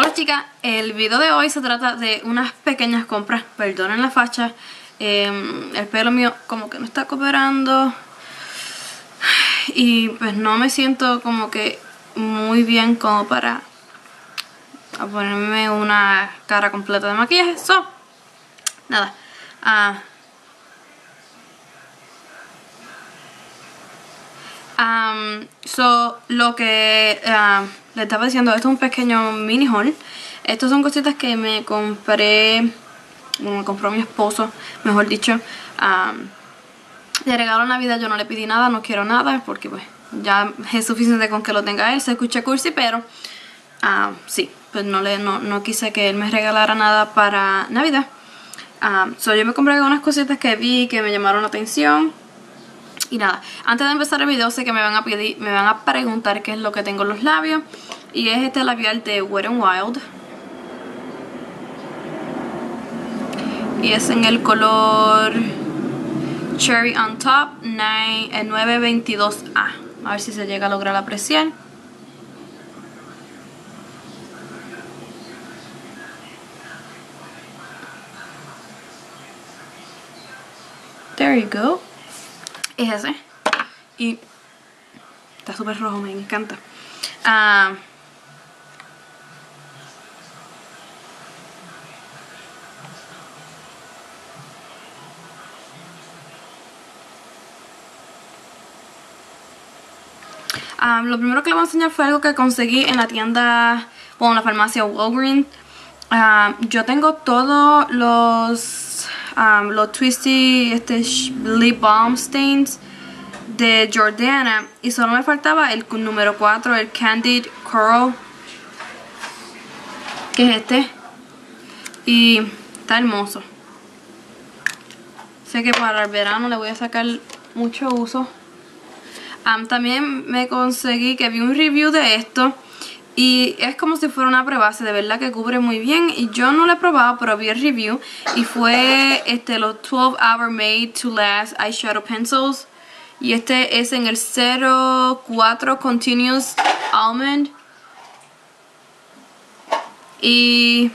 Hola chicas, el video de hoy se trata de unas pequeñas compras, perdonen la facha, em, el pelo mío como que no está cooperando. Y pues no me siento como que muy bien como para ponerme una cara completa de maquillaje, so, nada, ah. So, lo que uh, le estaba diciendo, esto es un pequeño mini haul. Estas son cositas que me compré, me compró mi esposo, mejor dicho. de regalo Navidad yo no le pedí nada, no quiero nada, porque pues ya es suficiente con que lo tenga él, se escucha cursi, pero sí, pues no, le, no, quise que él me regalara nada para Navidad. so, yo me compré algunas cositas que vi que me llamaron la atención. Y nada, antes de empezar el video sé que me van a pedir, me van a preguntar qué es lo que tengo en los labios. Y es este labial de Wet n Wild. Y es en el color Cherry on Top 922A. A ver si se llega a lograr apreciar. There you go es ese. Y está súper rojo, me encanta. Ah, lo primero que le voy a enseñar fue algo que conseguí en la tienda, o en la farmacia Walgreens. Ah, yo tengo todos los Um, los Twisty este, Lip Balm Stains de Jordana. Y solo me faltaba el número 4, el Candid Coral que es este. Y está hermoso. Sé que para el verano le voy a sacar mucho uso. También me conseguí que vi un review de esto y es como si fuera una prebase, de verdad que cubre muy bien. Y yo no lo he probado, pero vi el review. Y fue este los 12 Hour Made to Last Eyeshadow Pencils. Y este es en el 04 Continuous Almond. Y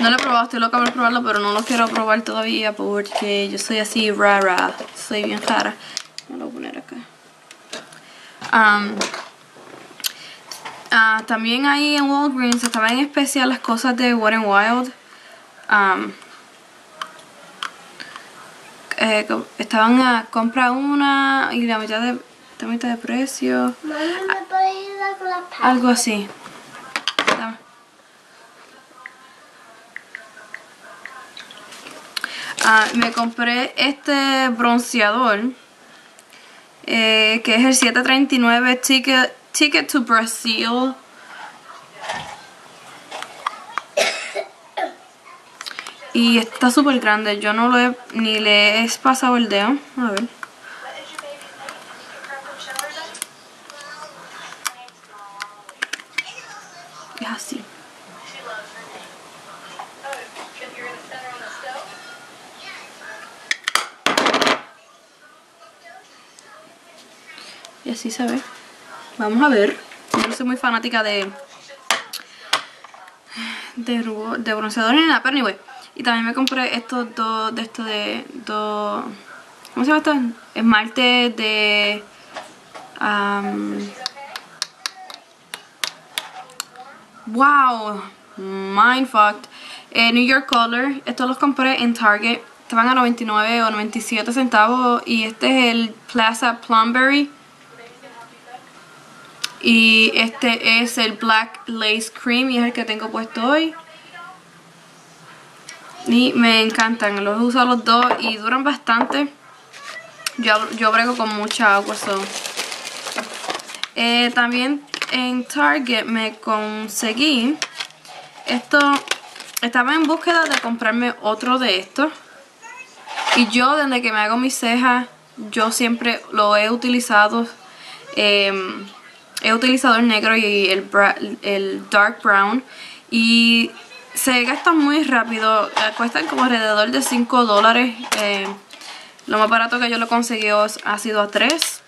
no lo he probado, estoy loca por probarlo, pero no lo quiero probar todavía porque yo soy así rara, soy bien rara. Lo voy a poner acá. Um, Ah, también ahí en Walgreens estaban en especial las cosas de Wet n Wild. Eh, estaban a comprar una y la mitad de, la mitad de precio. algo así. Ah, me compré este bronceador eh, que es el 739 Ticket Ticket to Brazil. Y está súper grande. Yo no lo he, ni le he pasado el dedo. A ver. Es así. Y así se ve. Vamos a ver. Yo no soy muy fanática de de, de bronceador ni nada, pero anyway. Y también me compré estos dos, de estos de dos, ¿cómo se llama esto? Esmalte de, um, wow, mindfucked. Eh, New York Color, estos los compré en Target, estaban a 99 o 97 centavos y este es el Plaza Plumberry y este es el Black Lace Cream y es el que tengo puesto hoy. Y me encantan, los uso los dos y duran bastante. Yo, yo brego con mucha agua. Eh, también en Target me conseguí esto. Estaba en búsqueda de comprarme otro de estos. Y yo desde que me hago mis cejas, yo siempre lo he utilizado. Eh, He utilizado el negro y el, dark brown. Y se gastan muy rápido. Eh, cuestan como alrededor de 5 dólares. Eh, lo más barato que yo lo conseguí ha sido a 3.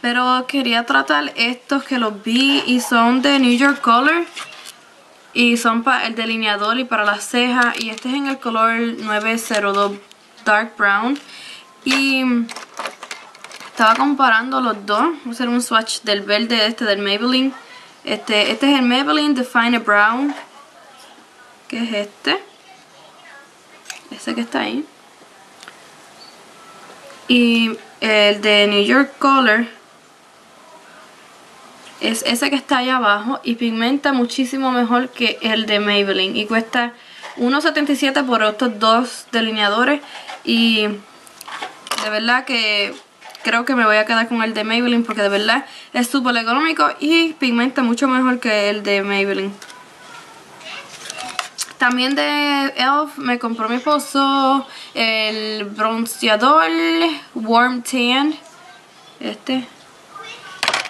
Pero quería tratar estos que los vi y son de New York Color. Y son para el delineador y para las cejas. Y este es en el color 902 Dark Brown. Y estaba comparando los dos. Voy a hacer un swatch del verde este del Maybelline. Este, este es el Maybelline Define Brown. Que es este. Ese que está ahí. Y el de New York Color es ese que está ahí abajo y pigmenta muchísimo mejor que el de Maybelline y cuesta 1.77 por estos dos delineadores y de verdad que creo que me voy a quedar con el de Maybelline porque de verdad es súper económico y pigmenta mucho mejor que el de Maybelline. También de ELF me compró mi esposo el bronceador Warm Tan. Este.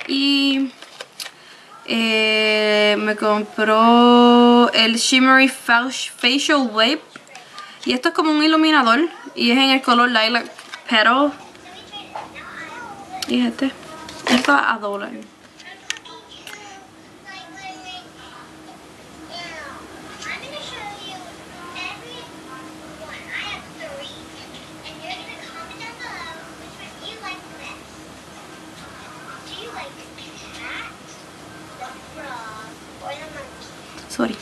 Y eh, me compró el Shimmery Facial Wave. Y esto es como un iluminador. Y es en el color Lilac Petal. Y este. Esto a dólar. Sorry.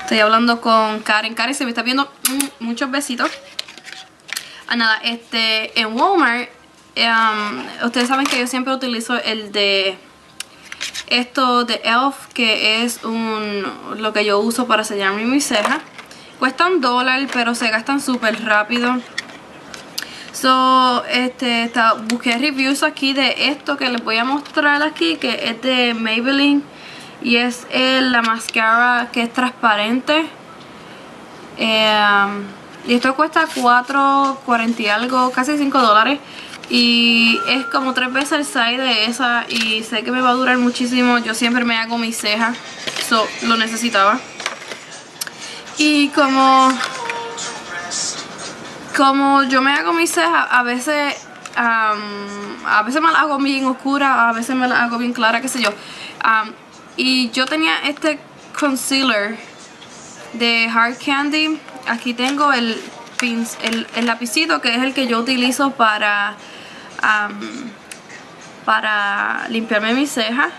Estoy hablando con Karen. Karen se me está viendo muchos besitos. Ah, nada, este, en Walmart, um, ustedes saben que yo siempre utilizo el de esto de ELF, que es un lo que yo uso para sellarme mis cejas. Cuesta un dólar, pero se gastan súper rápido. So, este, busqué reviews aquí de esto que les voy a mostrar aquí, que es de Maybelline y es la mascara que es transparente em, y esto cuesta 4.40 y algo, casi 5 dólares y es como tres veces el size de esa y sé que me va a durar muchísimo. Yo siempre me hago mis cejas so lo necesitaba. Y como como yo me hago mis cejas a veces a veces me las hago bien oscura a veces me las hago bien clara qué sé yo. Y yo tenía este concealer de Hard Candy. Aquí tengo el, el, lapicito que es el que yo utilizo para, para limpiarme mis cejas.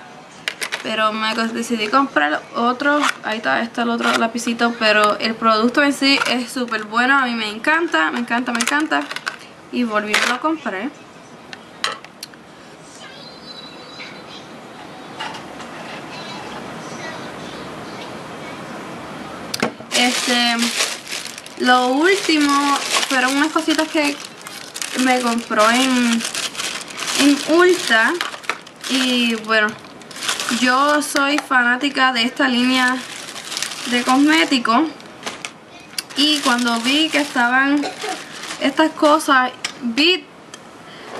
Pero me decidí comprar otro, ahí está, está el otro lapicito, pero el producto en sí es súper bueno, a mí me encanta, me encanta, me encanta. Y volví a lo compré. Este, lo último fueron unas cositas que me compró en, en Ulta. Y bueno, yo soy fanática de esta línea de cosméticos. Y cuando vi que estaban estas cosas, vi,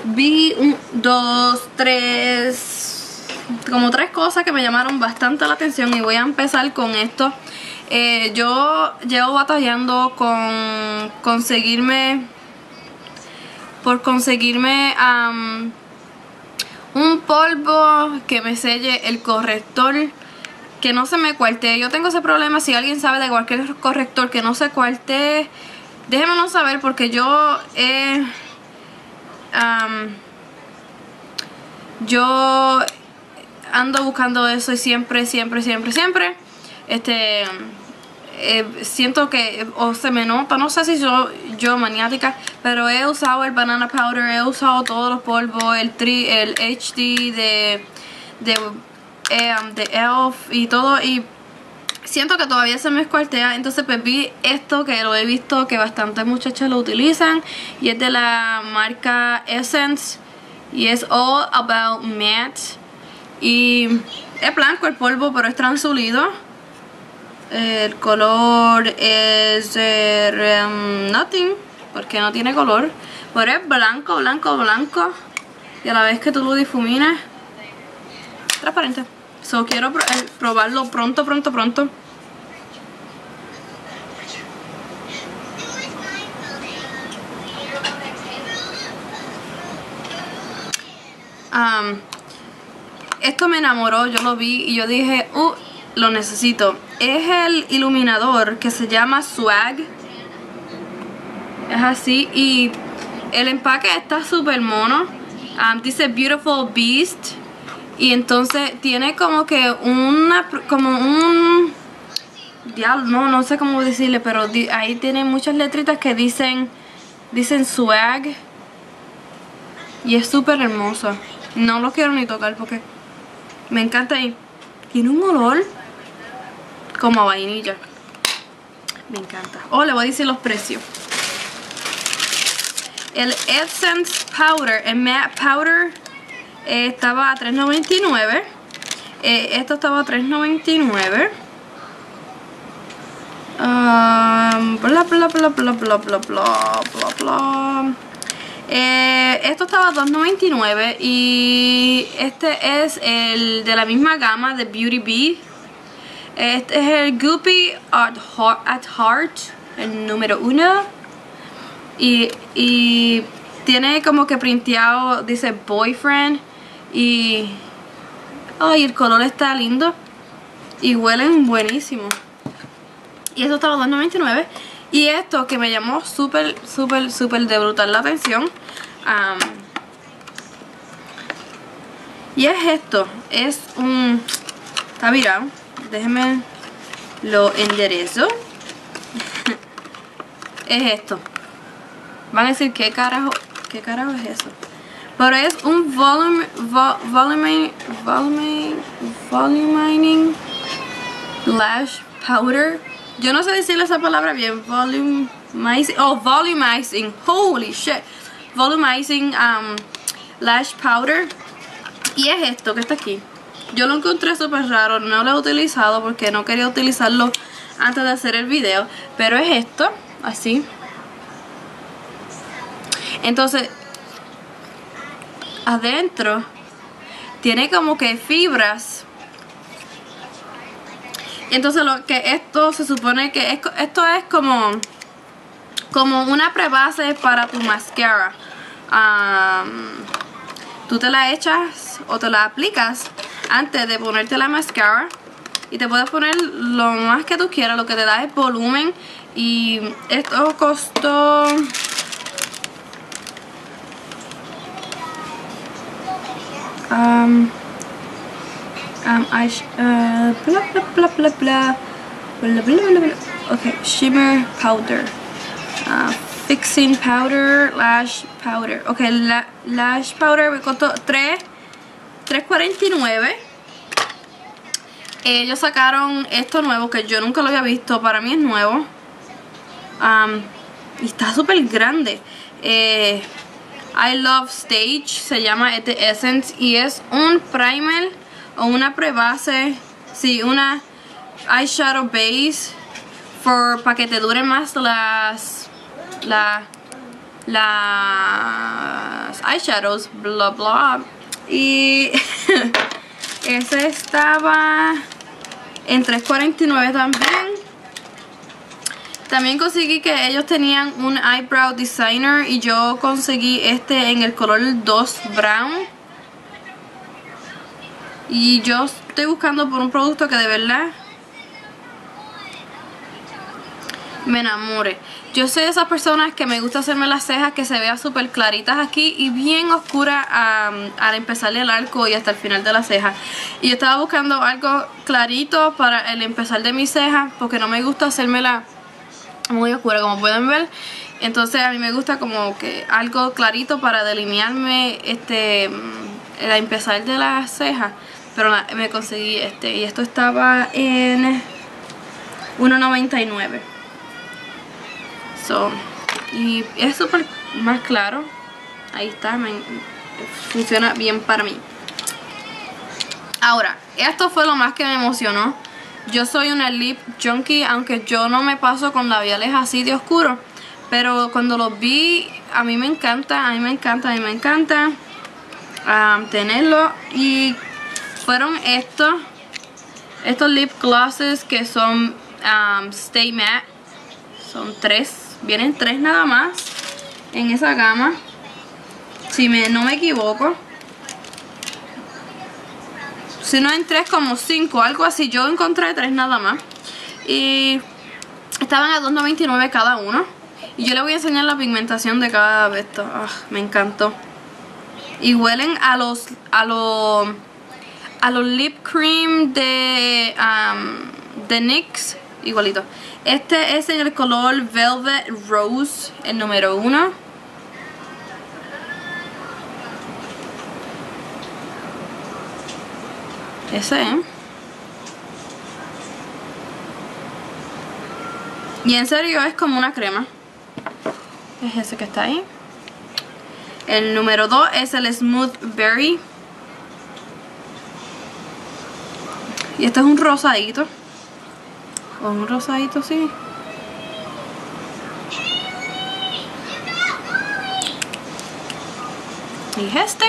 vi un, dos, tres, como tres cosas que me llamaron bastante la atención. Y voy a empezar con esto. Eh, yo llevo batallando con conseguirme por conseguirme un polvo que me selle el corrector que no se me cuartee. Yo tengo ese problema, si alguien sabe de cualquier corrector que no se cuartee, déjenmelo saber porque yo he... yo ando buscando eso y siempre, siempre, siempre, siempre este eh, siento que o se me nota, no sé si yo, yo maniática, pero he usado el banana powder, he usado todos los polvos, el, tri, el HD de, de, eh, de ELF y todo y siento que todavía se me escuartea, entonces pues vi esto que lo he visto que bastantes muchachas lo utilizan y es de la marca Essence y es All About Matte y es blanco el polvo pero es transulido el color es um, nothing, porque no tiene color. Pero es blanco, blanco, blanco. Y a la vez que tú lo difuminas, transparente. So quiero eh, probarlo pronto, pronto, pronto. esto me enamoró, yo lo vi y yo dije, uh, lo necesito. Es el iluminador que se llama Swag. Es así y el empaque está súper mono. dice Beautiful Beast. Y entonces tiene como que una, como un, diablo, no, no sé cómo decirle, pero ahí tiene muchas letritas que dicen, dicen swag. Y es súper hermoso. No lo quiero ni tocar porque me encanta y tiene un olor como vainilla. Me encanta. Oh, le voy a decir los precios. El Essence Powder, el Matte Powder, eh, estaba a $3.99. Eh, esto estaba a $3.99. Um, bla bla bla bla bla bla bla bla bla eh, esto estaba a $2.99 y este es el de la misma gama de Beauty Bee. Este es el Goopy at Heart, el número 1. Y, y tiene como que printeado, dice Boyfriend. Y, ay, el color está lindo. Y huelen buenísimo. Y esto estaba a $2.99. Y esto que me llamó súper, súper, súper de brutal la atención. y es esto. Es un... Está virado. Déjenme lo enderezo. es esto. Van a decir, ¿qué carajo, qué carajo es eso? Pero es un volume, volume, volume, volumizing lash powder yo no sé decirle esa palabra bien. Volumizing. Oh, volumizing. Holy shit. Volumizing um, lash powder. Y es esto que está aquí. Yo lo encontré súper raro. No lo he utilizado porque no quería utilizarlo antes de hacer el video. Pero es esto. Así. Entonces, adentro tiene como que fibras entonces lo que esto se supone que es, esto es como como una prebase para tu mascara. tú te la echas o te la aplicas antes de ponerte la mascara y te puedes poner lo más que tú quieras, lo que te da es volumen y esto costó um, um, uh, blah blah blah blah blah blah blah blah blah okay shimmer powder. Uh, fixing powder lash powder. Okay la lash powder me costó 3 3.49 ellos sacaron esto nuevo que yo nunca lo había visto. Para mí es nuevo. Y está súper grande. Eh, I Love Stage se llama este Essence y es un primer o una prebase, sí, una eyeshadow base for, para que te duren más las, la, las eyeshadows, bla bla. Y ese estaba en 3.49 también. También conseguí que ellos tenían un eyebrow designer y yo conseguí este en el color 2 brown. Y yo estoy buscando por un producto que de verdad me enamore. Yo soy de esas personas que me gusta hacerme las cejas que se vean súper claritas aquí y bien oscuras al empezarle el arco y hasta el final de la ceja. Y yo estaba buscando algo clarito para el empezar de mi ceja porque no me gusta hacérmela muy oscura como pueden ver. Entonces a mí me gusta como que algo clarito para delinearme este el empezar de la ceja pero me conseguí este y esto estaba en 1.99 y es súper más claro. Ahí está, funciona bien para mí. Ahora, esto fue lo más que me emocionó. Yo soy una lip junkie aunque yo no me paso con labiales así de oscuro pero cuando los vi a mí me encanta, a mí me encanta, a mí me encanta um, tenerlo. Y fueron estos estos lip glosses que son um, Stay Matte. Son tres, vienen tres nada más en esa gama si me, no me equivoco si no en tres como cinco, algo así. Yo encontré tres nada más. Y estaban a 2.99 cada uno. Y yo le voy a enseñar la pigmentación de cada vez. Ah, me encantó. Y huelen a los a los a los lip cream de um, de NYX igualito. Este es en el color Velvet Rose, el número uno. Ese. Y en serio es como una crema. Es ese que está ahí. El número 2 es el Smooth Berry. Y este es un rosadito. O un rosadito, sí. Y este.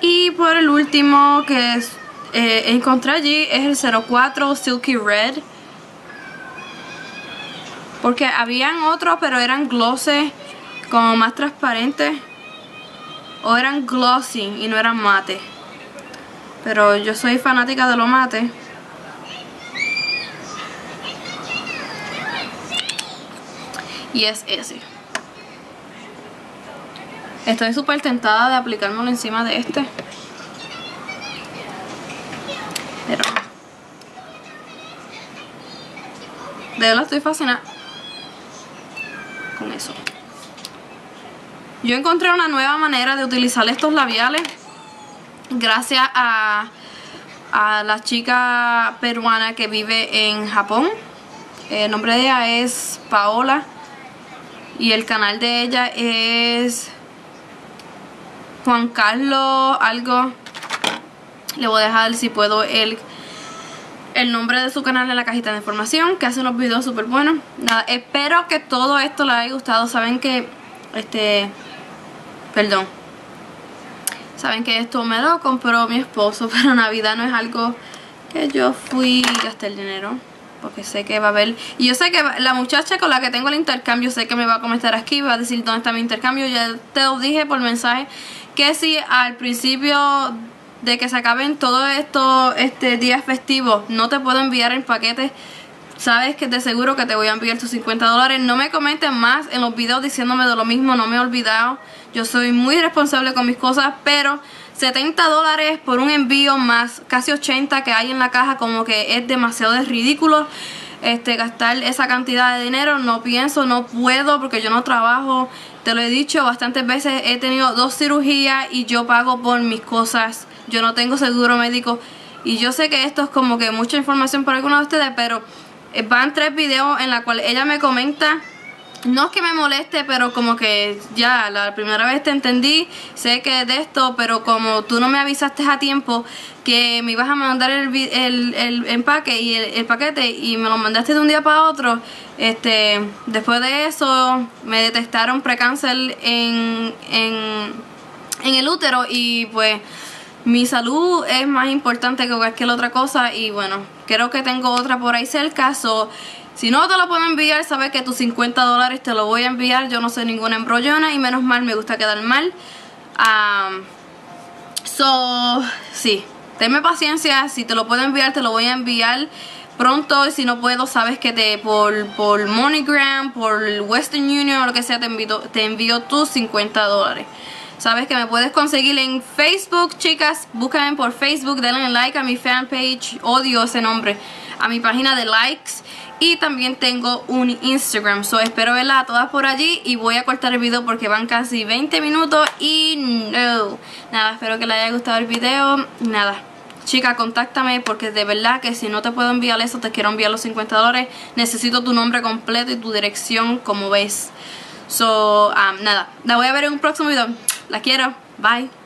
Y por el último que eh, encontré allí es el 04 Silky Red. Porque habían otros, pero eran glosses como más transparentes. O eran glossy y no eran mate. Pero yo soy fanática de lo mate. Y es ese. Estoy súper tentada de aplicármelo encima de este. Pero... De verdad estoy fascinada con eso. Yo encontré una nueva manera de utilizar estos labiales gracias a, a la chica peruana que vive en Japón. El nombre de ella es Paola y el canal de ella es Juan Carlos algo. Le voy a dejar si puedo el, el nombre de su canal en la cajita de información que hace unos videos súper buenos. Nada, espero que todo esto les haya gustado. Saben que este Perdón. Saben que esto me lo compró mi esposo para Navidad. No es algo que yo fui gasté el dinero. Porque sé que va a haber... Y yo sé que la muchacha con la que tengo el intercambio, sé que me va a comentar aquí, va a decir dónde está mi intercambio. Ya te lo dije por mensaje que si al principio de que se acaben todos estos este, días festivos no te puedo enviar el paquete sabes que te seguro que te voy a enviar tus 50 dólares. No me comenten más en los videos diciéndome de lo mismo, no me he olvidado. Yo soy muy responsable con mis cosas, pero 70 dólares por un envío más casi 80 que hay en la caja como que es demasiado de ridículo. Este, gastar esa cantidad de dinero, no pienso, no puedo porque yo no trabajo, te lo he dicho bastantes veces, he tenido dos cirugías y yo pago por mis cosas, yo no tengo seguro médico. Y yo sé que esto es como que mucha información para algunos de ustedes, pero eh, van tres videos en la cual ella me comenta no es que me moleste, pero como que ya la primera vez te entendí, sé que de esto, pero como tú no me avisaste a tiempo que me ibas a mandar el, el, empaque y el, paquete y me lo mandaste de un día para otro, este, después de eso me detectaron precáncer en, en, en el útero y pues mi salud es más importante que cualquier otra cosa y bueno, creo que tengo otra por ahí cerca, so, si no te lo puedo enviar, sabes que tus 50 dólares te lo voy a enviar, yo no soy ninguna embrollona y menos mal me gusta quedar mal. Um, so, sí, tenme paciencia, si te lo puedo enviar te lo voy a enviar pronto y si no puedo sabes que te por, por MoneyGram, por Western Union o lo que sea te envío, te envío tus 50 dólares. Sabes que me puedes conseguir en Facebook, chicas. Búscame por Facebook, denle like a mi fanpage. Odio ese nombre. A mi página de likes. Y también tengo un Instagram. So espero verla a todas por allí. Y voy a cortar el video porque van casi 20 minutos. Y no. Nada, espero que les haya gustado el video. Nada. Chica, contáctame porque de verdad que si no te puedo enviar eso, te quiero enviar los 50 dólares. Necesito tu nombre completo y tu dirección, como ves. So, um, nada, la voy a ver en un próximo video. La quiero. Bye.